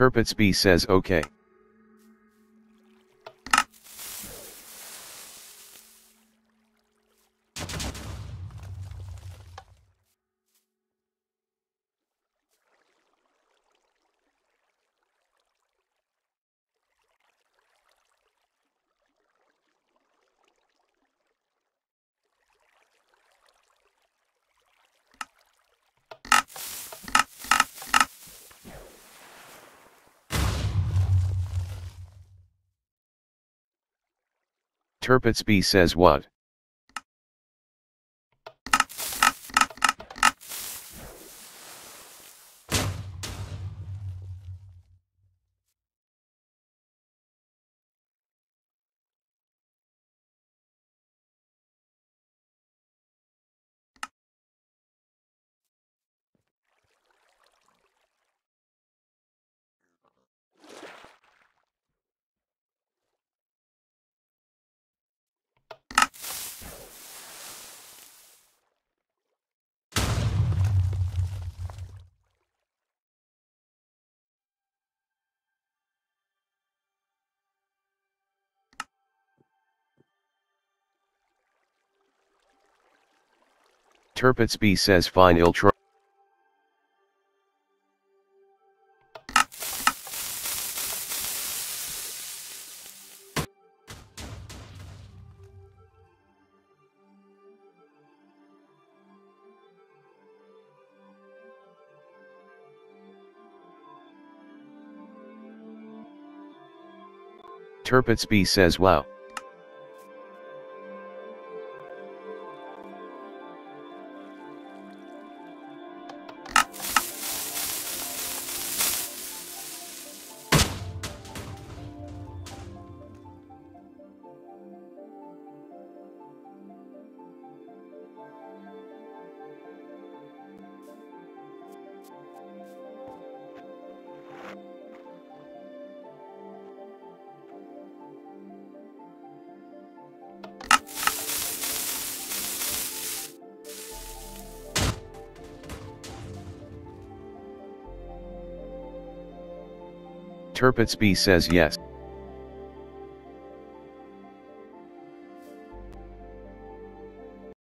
Turpitz B says okay. Turpitz B says what? Turpitz B says fine ill try. Turpitz B says wow. Turpitz B says yes.